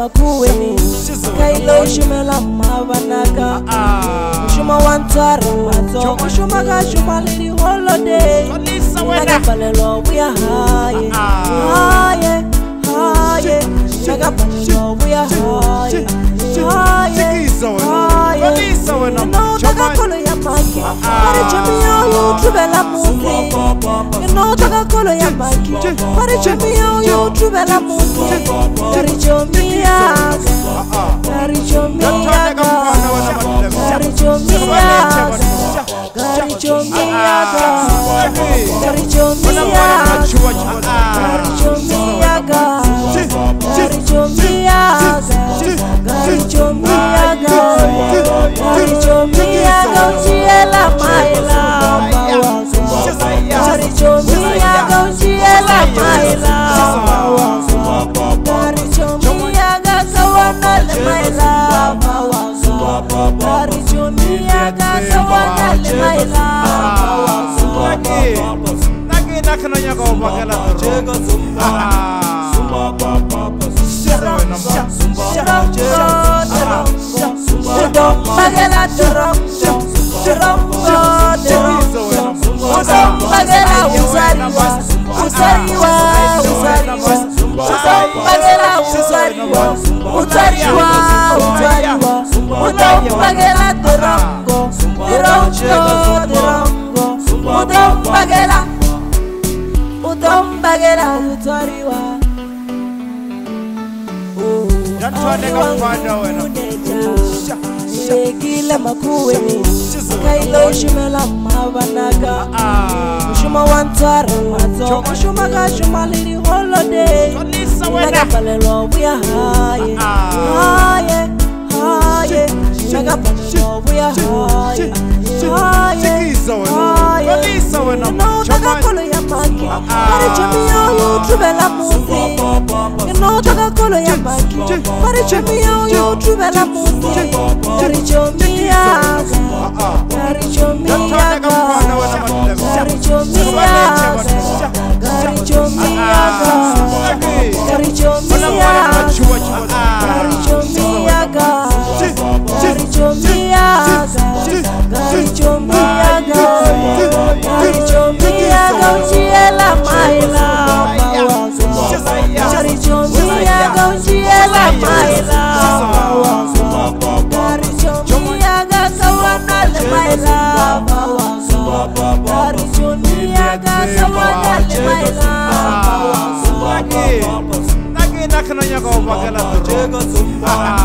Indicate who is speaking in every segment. Speaker 1: tshemba kuweni kayilo u xumela mavanaka nxuma ah, ah. wa ntswari matsongo xumaka xumaleli holodeyinaka mpfalelo vuya ah, haye haye haye naka mpfalelo vuya haye haye haye na u taka kolo ya maki marijemiyo yotubela mumi inotaka kolo ya maki marijemiyo yotubela mumi narijomiya narijomiyaga narijomiyaga narijomiyaga my lovemaela usariwa usariwa uchwa utwaliwa muda umpagela dorongo dorongo dorongo muda umpagela muda umpagela utwaliwa uwa wangu mune ja ile makuweni kailo ushumela mabanaka ah, ah. ushuma wantwara matoka ushuma kashuma liliho kusasa wenaaisa wenaakakolo ya maki arichomiya yotubela muzi inotaka kolo ya maki arichomiya yotubela muzi arichomiya arichomiya arichomiya nakenakenanyaka obakela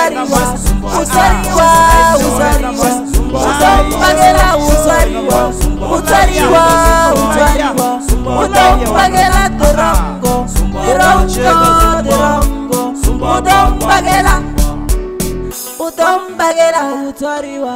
Speaker 1: utombagela utswariwa